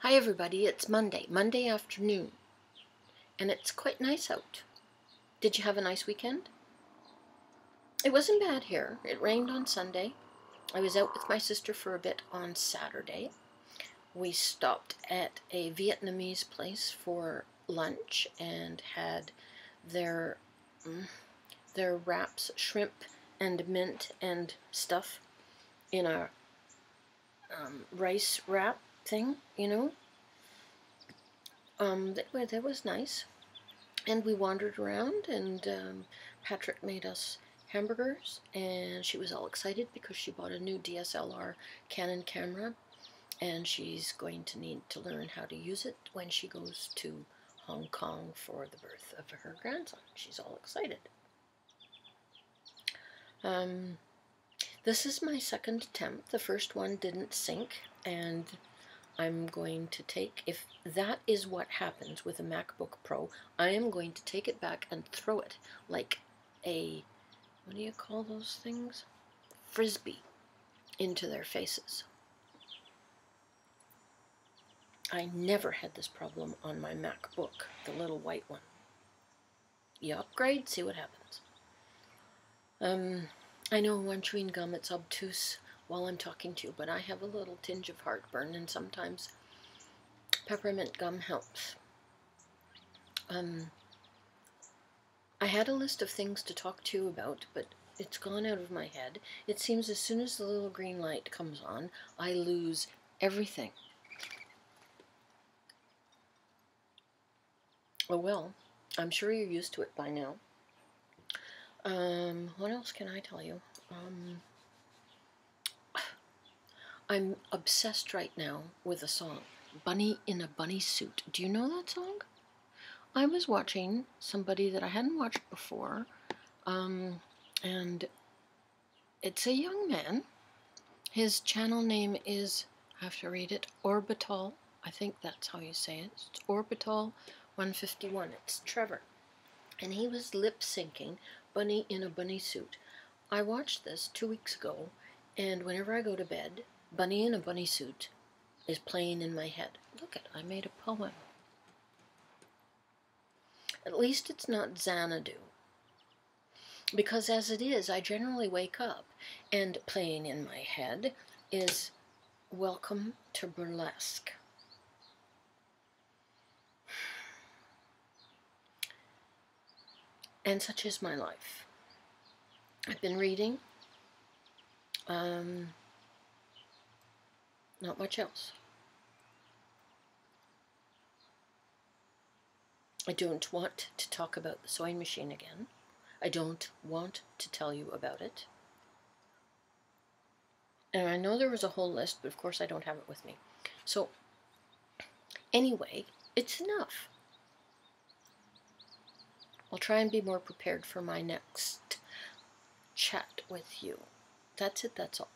Hi everybody, it's Monday, Monday afternoon, and it's quite nice out. Did you have a nice weekend? It wasn't bad here. It rained on Sunday. I was out with my sister for a bit on Saturday. We stopped at a Vietnamese place for lunch and had their mm, their wraps, shrimp and mint and stuff in a um, rice wrap thing, you know. Um, that, that was nice. And we wandered around, and um, Patrick made us hamburgers, and she was all excited because she bought a new DSLR Canon camera, and she's going to need to learn how to use it when she goes to Hong Kong for the birth of her grandson. She's all excited. Um, this is my second attempt. The first one didn't sync, and I'm going to take, if that is what happens with a MacBook Pro, I am going to take it back and throw it like a, what do you call those things? Frisbee into their faces. I never had this problem on my MacBook, the little white one. You upgrade, see what happens. Um, I know when chewing gum it's obtuse while I'm talking to you, but I have a little tinge of heartburn, and sometimes peppermint gum helps. Um, I had a list of things to talk to you about, but it's gone out of my head. It seems as soon as the little green light comes on, I lose everything. Oh well, I'm sure you're used to it by now. Um, what else can I tell you? Um, I'm obsessed right now with a song, Bunny in a Bunny Suit. Do you know that song? I was watching somebody that I hadn't watched before, um, and it's a young man. His channel name is, I have to read it, Orbital. I think that's how you say it. It's Orbital 151. It's Trevor. And he was lip syncing Bunny in a Bunny Suit. I watched this two weeks ago, and whenever I go to bed, Bunny in a Bunny Suit is playing in my head. Look at, I made a poem. At least it's not Xanadu. Because as it is, I generally wake up, and playing in my head is Welcome to Burlesque. And such is my life. I've been reading. Um, not much else. I don't want to talk about the sewing machine again. I don't want to tell you about it. And I know there was a whole list, but of course I don't have it with me. So, anyway, it's enough. I'll try and be more prepared for my next chat with you. That's it, that's all.